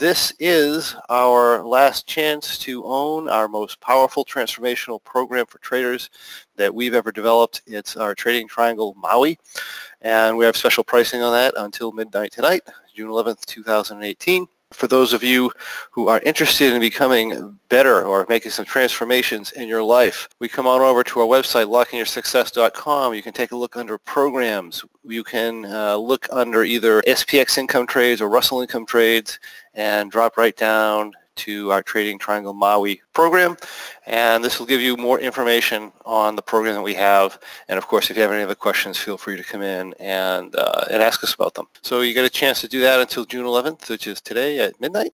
This is our last chance to own our most powerful transformational program for traders that we've ever developed. It's our Trading Triangle Maui, and we have special pricing on that until midnight tonight, June 11th, 2018 for those of you who are interested in becoming better or making some transformations in your life, we come on over to our website, lockeinyoursuccess.com. You can take a look under programs. You can uh, look under either SPX income trades or Russell income trades and drop right down to our Trading Triangle Maui program. And this will give you more information on the program that we have. And of course, if you have any other questions, feel free to come in and, uh, and ask us about them. So you get a chance to do that until June 11th, which is today at midnight.